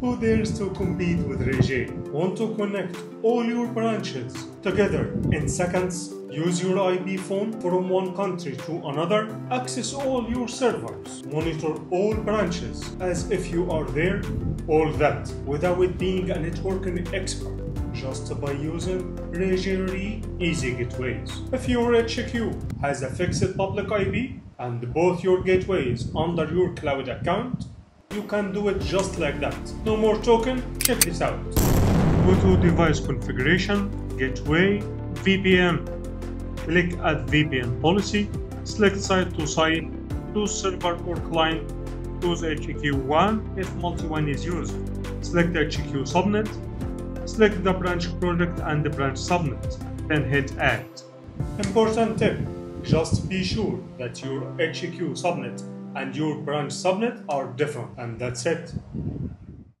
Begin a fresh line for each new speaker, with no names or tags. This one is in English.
Who dares to compete with Ruijie? Want to connect all your branches together in seconds? Use your IP phone from one country to another. Access all your servers. Monitor all branches as if you are there. All that without being a networking expert. Just by using Ruijie Easy Gateways. If your HQ has a fixed public IP and both your gateways under your cloud account, you can do it just like that. No more token, check this out. Go to device configuration, gateway, VPN. Click add VPN policy, select site to site, choose server or client, choose HQ1 if multi-WAN is used. Select HQ subnet, select the branch project and the branch subnet, then hit add. Important tip, just be sure that your HQ subnet and your branch subnet are different and that's it.